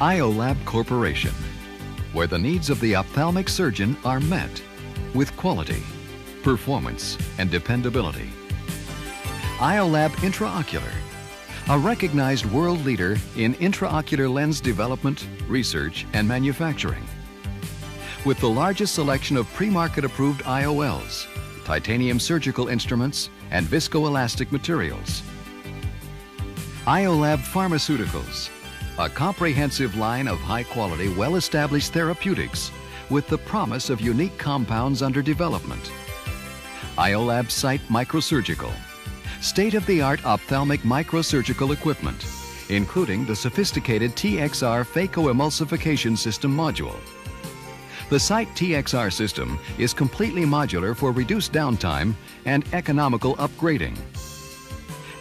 IOLAB Corporation, where the needs of the ophthalmic surgeon are met with quality, performance, and dependability. IOLAB Intraocular, a recognized world leader in intraocular lens development, research, and manufacturing. With the largest selection of pre-market approved IOLs, titanium surgical instruments, and viscoelastic materials. IOLAB Pharmaceuticals, a comprehensive line of high-quality, well-established therapeutics with the promise of unique compounds under development. IOLAB Site Microsurgical, state-of-the-art ophthalmic microsurgical equipment, including the sophisticated TXR phacoemulsification system module. The Site TXR system is completely modular for reduced downtime and economical upgrading.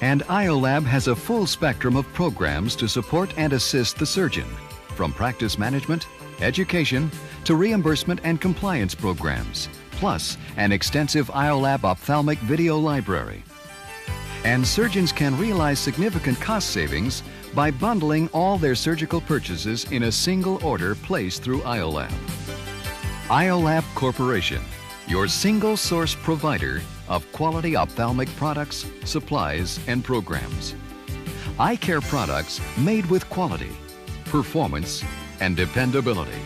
And IOLAB has a full spectrum of programs to support and assist the surgeon, from practice management, education, to reimbursement and compliance programs, plus an extensive IOLAB ophthalmic video library. And surgeons can realize significant cost savings by bundling all their surgical purchases in a single order placed through IOLAB. IOLAB Corporation, your single source provider of quality ophthalmic products, supplies, and programs. Eye care products made with quality, performance, and dependability.